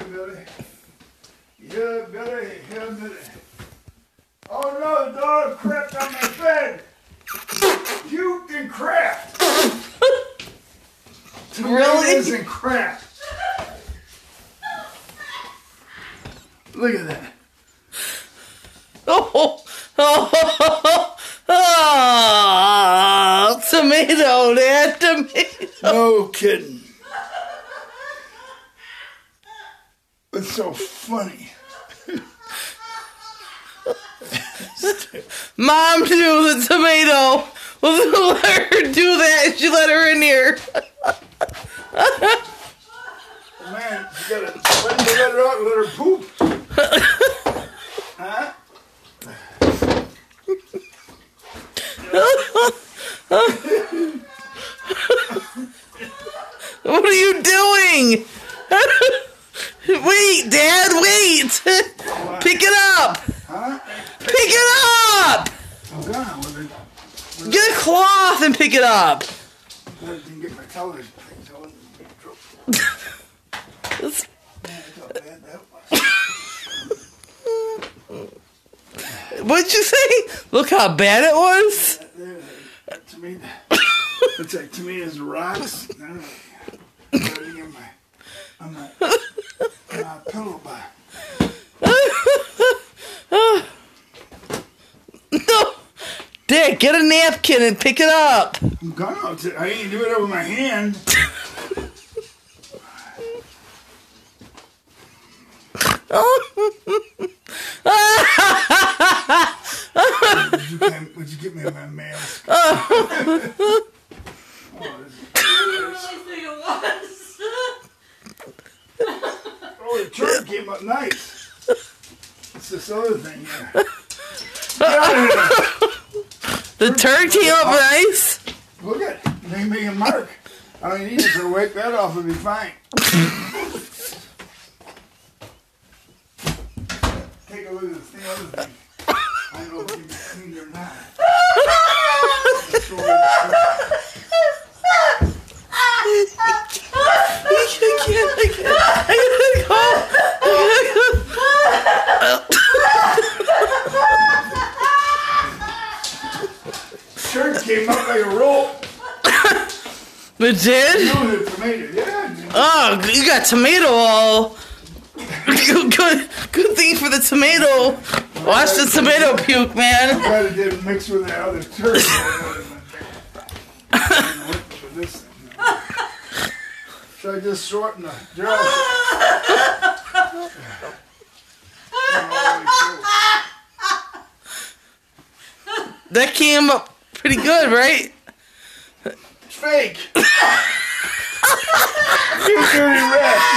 you, Billy. Yeah, Billy. Yeah, Billy. Oh no, the dog crept on my bed. And crapped. Really? Tomatoes and crap. Look at that. Oh, oh, oh, tomato, Dad, tomato. No kidding. It's so funny. Mom knew the tomato was gonna let her do that, and she let her in here. Man, you gotta let her, let her out and let her poop. huh? What are you doing? wait, Dad, wait. Pick it up. Huh? Pick it up. I'm with it. Get a cloth and pick it up. I didn't get my television thing, so it It's- Man, I felt bad that was. What'd you say? Look how bad it was. To me, it's like to me it's rocks. I don't know. Already in my, on my, on my pillow bar. No. Dad, get a napkin and pick it up. I'm gone. I ain't do it over my hand. Would you, come- would you give me my mask? oh, oh, the turd came up nice. It's this other thing here. Get out of here. The turkey up nice. Look at it. Make a mark. All you need is to wipe that off and be fine. Take a look at this thing, other thing. I don't know if it can be cleaned or not. Throw it in the- I can't, I can't, I gotta go. I Shirt came up like a go. It did? Tomato. Yeah. dude. Oh, you got tomato all. Good, good, thing for the tomato. Watch the tomato puke, man. Glad it didn't mix with the other turd. For this thing. Should I just shorten the drill? That came up pretty good, right? It's fake. you dirty rat.